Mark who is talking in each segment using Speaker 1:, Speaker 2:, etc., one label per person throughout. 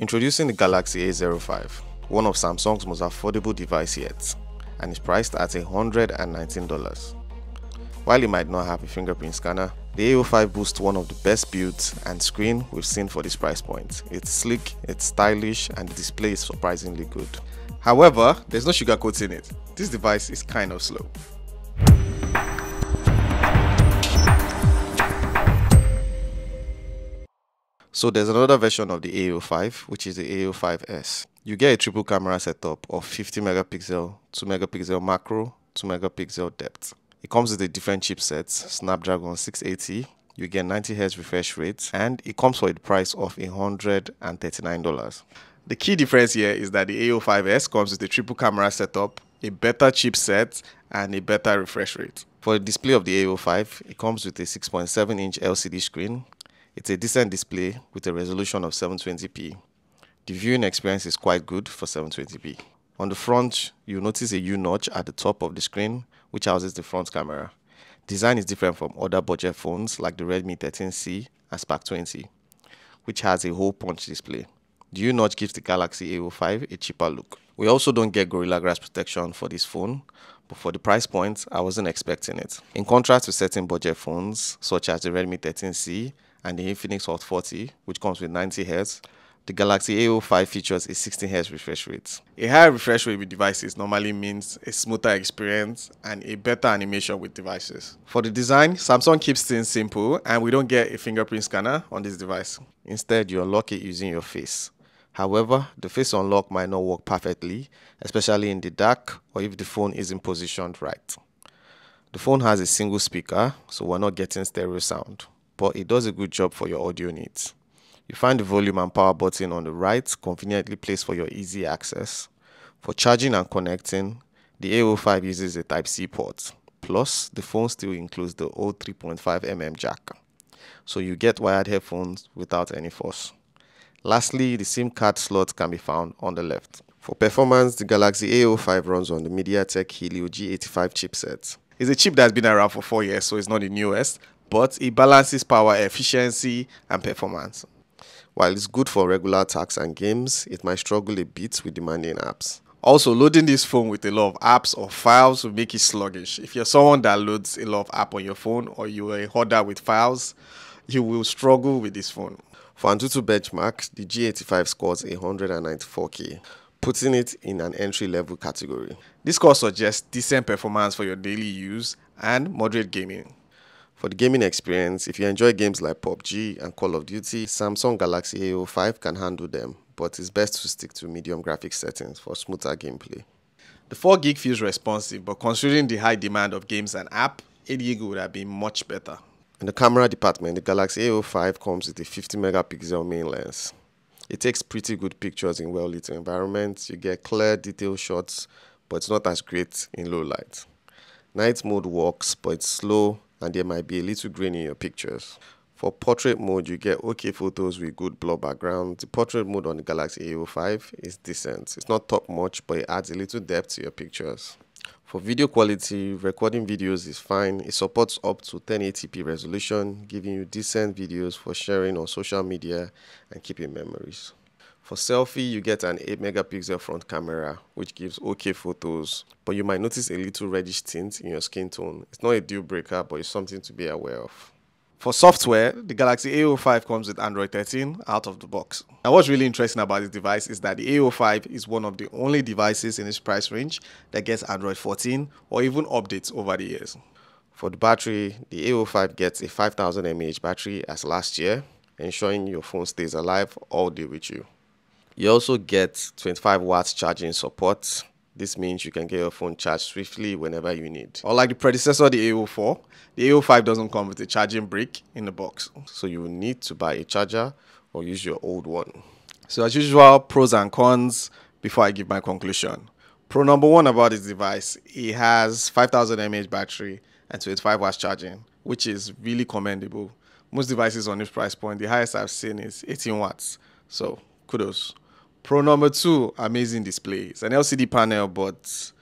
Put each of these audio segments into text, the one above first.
Speaker 1: Introducing the Galaxy A05, one of Samsung's most affordable devices yet, and is priced at $119. While it might not have a fingerprint scanner, the A05 boasts one of the best builds and screen we've seen for this price point. It's sleek, it's stylish, and the display is surprisingly good. However, there's no sugarcoating it. This device is kind of slow. So there's another version of the A05, which is the A05S. You get a triple camera setup of 50 megapixel, 2 megapixel macro, 2 megapixel depth. It comes with a different chipset, Snapdragon 680. You get 90 Hz refresh rate, and it comes for a price of $139. The key difference here is that the A05S comes with a triple camera setup, a better chipset, and a better refresh rate. For the display of the A05, it comes with a 6.7 inch LCD screen, it's a decent display with a resolution of 720p. The viewing experience is quite good for 720p. On the front, you'll notice a U-notch at the top of the screen, which houses the front camera. Design is different from other budget phones like the Redmi 13C and Spark 20, which has a hole punch display. The U-notch gives the Galaxy A05 a cheaper look. We also don't get Gorilla Glass protection for this phone, but for the price point, I wasn't expecting it. In contrast to certain budget phones, such as the Redmi 13C and the Infinix Hot 40, which comes with 90 Hz, the Galaxy A05 features a 16 Hz refresh rate. A higher refresh rate with devices normally means a smoother experience and a better animation with devices. For the design, Samsung keeps things simple and we don't get a fingerprint scanner on this device. Instead, you unlock it using your face. However, the face unlock might not work perfectly, especially in the dark or if the phone isn't positioned right. The phone has a single speaker, so we're not getting stereo sound but it does a good job for your audio needs. You find the volume and power button on the right, conveniently placed for your easy access. For charging and connecting, the A05 uses a Type-C port. Plus, the phone still includes the old 3.5mm jack. So you get wired headphones without any fuss. Lastly, the SIM card slot can be found on the left. For performance, the Galaxy A05 runs on the MediaTek Helio G85 chipset. It's a chip that's been around for 4 years, so it's not the newest, but it balances power efficiency and performance. While it's good for regular tasks and games, it might struggle a bit with demanding apps. Also, loading this phone with a lot of apps or files will make it sluggish. If you're someone that loads a lot of app on your phone or you're a hoarder with files, you will struggle with this phone. For Antutu benchmark, the G85 scores 194K, putting it in an entry-level category. This score suggests decent performance for your daily use and moderate gaming. For the gaming experience, if you enjoy games like PUBG and Call of Duty, Samsung Galaxy A05 can handle them, but it's best to stick to medium graphics settings for smoother gameplay. The 4GB feels responsive, but considering the high demand of games and app, 8GB would have been much better. In the camera department, the Galaxy A05 comes with a 50 megapixel main lens. It takes pretty good pictures in well-lit environments. You get clear, detailed shots, but it's not as great in low light. Night mode works, but it's slow and there might be a little grain in your pictures. For portrait mode, you get okay photos with good blur background. The portrait mode on the Galaxy A05 is decent. It's not top much, but it adds a little depth to your pictures. For video quality, recording videos is fine. It supports up to 1080p resolution, giving you decent videos for sharing on social media and keeping memories. For selfie, you get an 8 megapixel front camera, which gives okay photos, but you might notice a little reddish tint in your skin tone. It's not a deal breaker, but it's something to be aware of. For software, the Galaxy A05 comes with Android 13 out of the box. Now what's really interesting about this device is that the A05 is one of the only devices in its price range that gets Android 14 or even updates over the years. For the battery, the A05 gets a 5000 mAh battery as last year, ensuring your phone stays alive all day with you. You also get 25 watts charging support. This means you can get your phone charged swiftly whenever you need. Unlike the predecessor, the A04, the A05 doesn't come with a charging brick in the box. So you will need to buy a charger or use your old one. So as usual, pros and cons before I give my conclusion. Pro number one about this device, it has 5000 mAh battery and 25 watts charging, which is really commendable. Most devices on this price point, the highest I've seen is 18 watts. So kudos. Pro number two, amazing display. It's an LCD panel, but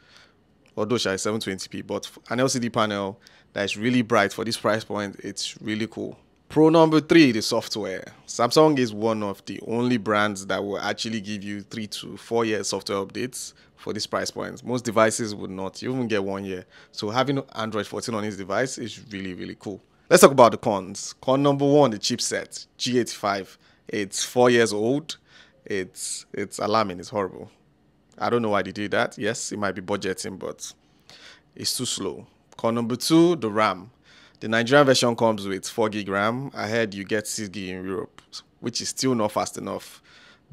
Speaker 1: although shall 720p, but an LCD panel that is really bright for this price point, it's really cool. Pro number three, the software. Samsung is one of the only brands that will actually give you three to four years software updates for this price point. Most devices would not. You even get one year. So having Android 14 on this device is really, really cool. Let's talk about the cons. Con number one, the chipset, G85. It's four years old. It's it's alarming. It's horrible. I don't know why they did that. Yes, it might be budgeting, but it's too slow. Con number two, the RAM. The Nigerian version comes with 4 gig RAM. I heard you get 6 gig in Europe, which is still not fast enough.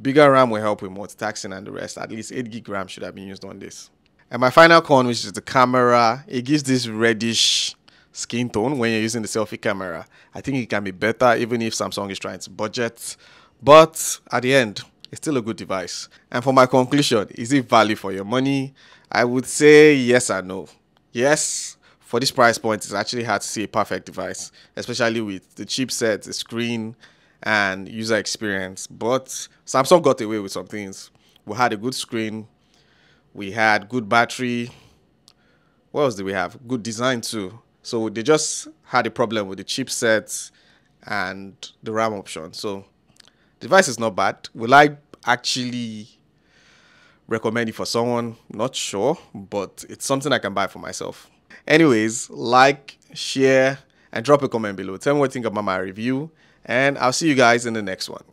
Speaker 1: Bigger RAM will help with multitasking and the rest. At least 8 gig RAM should have been used on this. And my final con, which is the camera, it gives this reddish skin tone when you're using the selfie camera. I think it can be better even if Samsung is trying to budget. But at the end, it's still a good device. And for my conclusion, is it value for your money? I would say yes and no. Yes, for this price point, it's actually hard to see a perfect device, especially with the chipset, the screen, and user experience. But Samsung got away with some things. We had a good screen, we had good battery. What else did we have? Good design too. So they just had a problem with the chipset and the RAM option. So the device is not bad. Will I actually recommend it for someone? Not sure, but it's something I can buy for myself. Anyways, like, share, and drop a comment below. Tell me what you think about my review, and I'll see you guys in the next one.